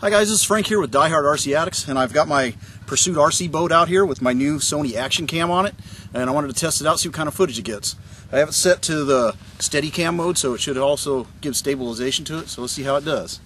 Hi guys, this is Frank here with Die Hard RC Addicts, and I've got my Pursuit RC boat out here with my new Sony Action Cam on it, and I wanted to test it out, see what kind of footage it gets. I have it set to the steady cam mode, so it should also give stabilization to it, so let's see how it does.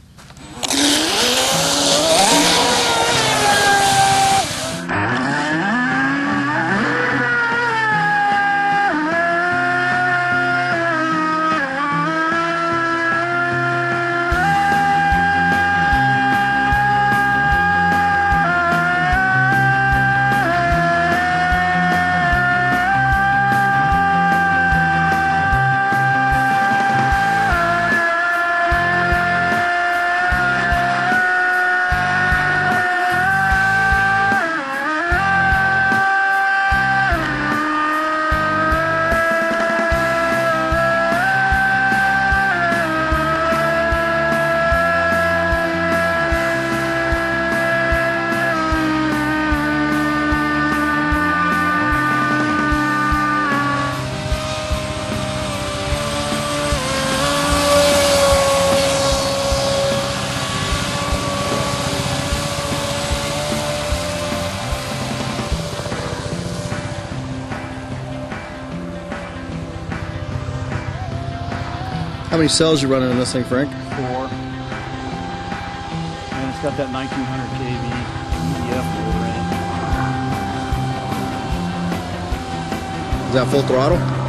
How many cells you running in this thing, Frank? Four. And it's got that 1900 kV EDF motor in it. Is that full throttle?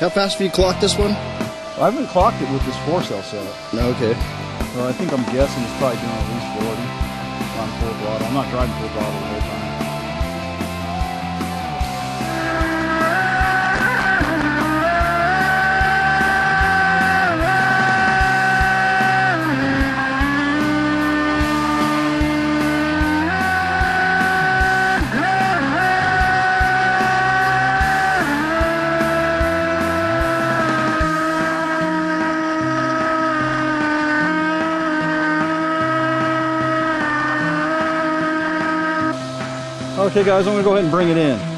How fast have you clocked this one? I haven't clocked it with this four cell setup. No, okay. Well, I think I'm guessing it's probably doing at least 40 on full throttle. I'm not driving full throttle the whole time. Okay guys, I'm gonna go ahead and bring it in.